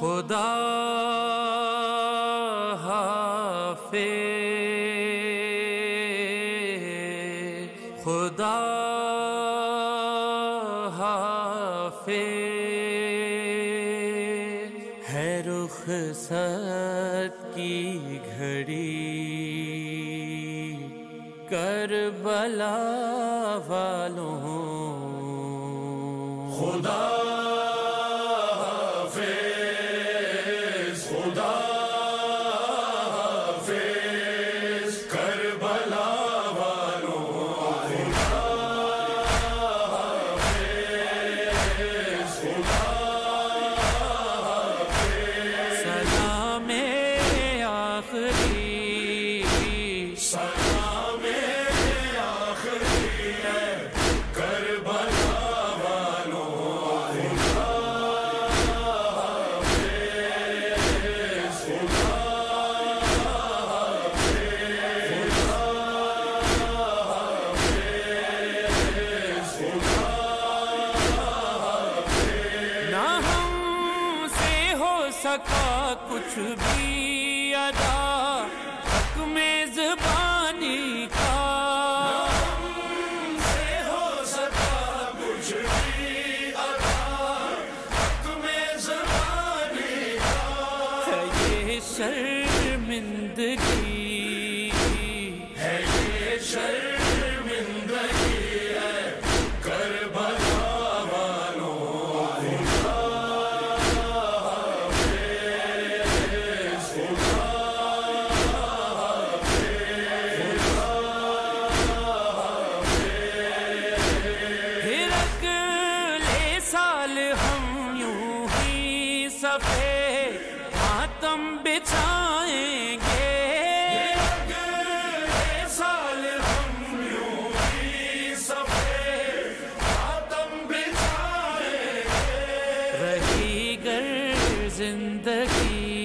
خدا حافظ خدا حافظ ہے رخ ست کی گھڑی کربلا والوں۔ خدا سکا کچھ بھی ادا حق میں زبانی کا۔ سے ہو سکا کچھ بھی ادا حق میں زبانی کا۔ ہے یہ شرمندگی۔ ہے یہ شرمندگی۔ سفید ماتم بچھائیں گے۔ رہی گر زندگی۔